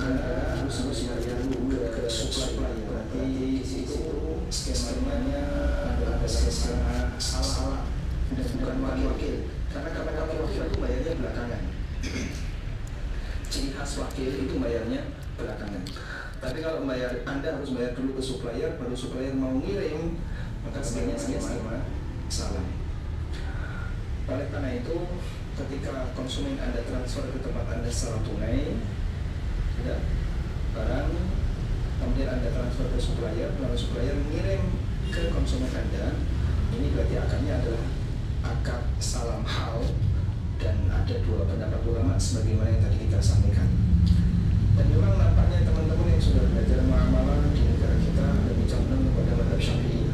harus harus bayar dulu ke skemanya ada ada skema salah dan bukan wakil karena karena wakil itu bayarnya belakangan. Ciri khas wakil itu bayarnya belakangan. Tapi kalau bayar anda harus bayar dulu ke supplier supplier mau ngirim maka skema salah. Oleh karena itu ketika konsumen anda transfer ke tempat anda secara tunai ya, barang kemudian anda transfer ke supplier lalu supplier mengirim ke konsumen anda ini berarti akarnya adalah akad salam hal dan ada dua pendapat ulama sebagaimana yang tadi kita sampaikan. Dan memang nampaknya teman-teman yang sudah belajar muamalah di negara kita lebih condong kepada madhab syafi'i.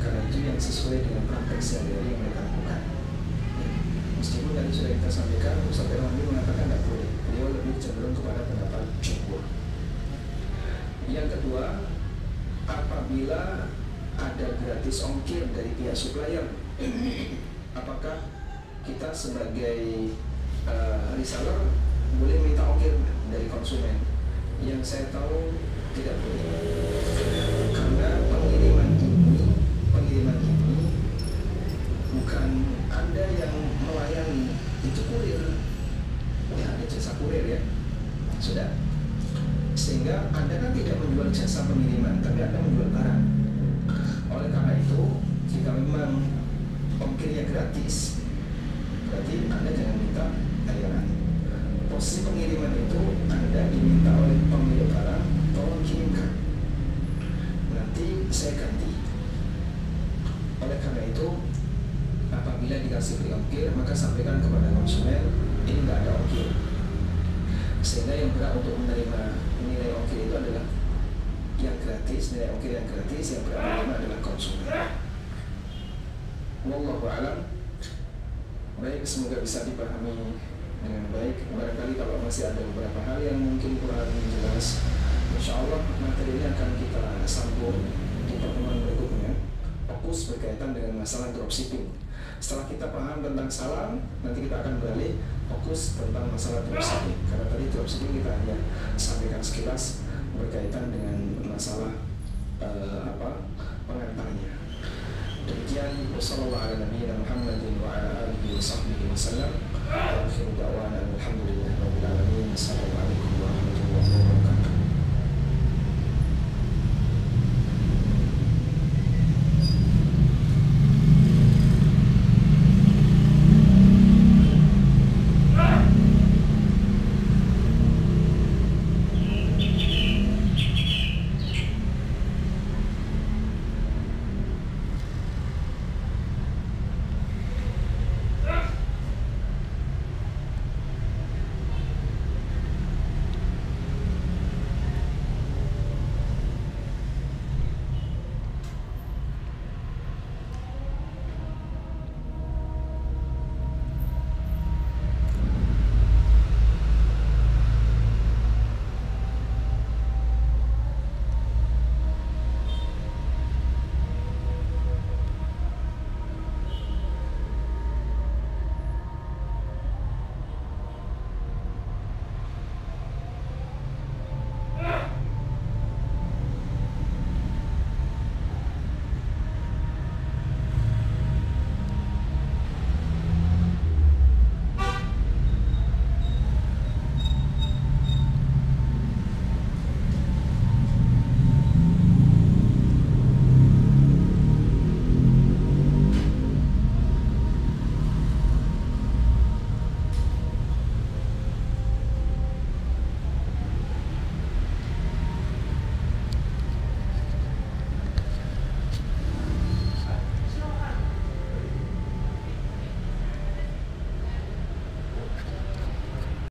Karena itu yang sesuai dengan praktek sehari-hari yang mereka lakukan. Meskipun tadi sudah kita sampaikan Ustaz Erwandi mengatakan tidak boleh beliau lebih cenderung kepada pendapat jumhur yang kedua apabila ada gratis ongkir dari pihak supplier apakah kita sebagai uh, reseller boleh minta ongkir dari konsumen? Yang saya tahu tidak boleh karena pengiriman ini pengiriman ini bukan anda yang melayani itu kurir ya ada jasa kurir ya sudah sehingga anda kan tidak menjual jasa pengiriman tapi anda menjual barang. Oleh karena itu jika memang ongkirnya gratis berarti anda jangan minta bayaran. Posisi pengiriman itu anda diminta oleh pemilik barang tolong kirimkan. Nanti saya ganti. Oleh karena itu apabila dikasih free ongkir maka sampaikan kepada konsumen ini nggak ada ongkir sehingga yang berhak untuk menerima nilai ongkir itu adalah yang gratis nilai ongkir yang gratis yang berhak menerima adalah konsumen. Wallahu a'lam. Baik semoga bisa dipahami dengan baik. Barangkali kalau masih ada beberapa hal yang mungkin kurang jelas Insya Allah materi ini akan kita sambung di pertemuan berikutnya fokus berkaitan dengan masalah dropshipping setelah kita paham tentang salam nanti kita akan beralih fokus tentang masalah dropshipping karena tadi dropshipping kita hanya sampaikan sekilas berkaitan dengan masalah eh, apa pengantarnya. Demikian wassalamualaikum warahmatullahi wabarakatuh. Wa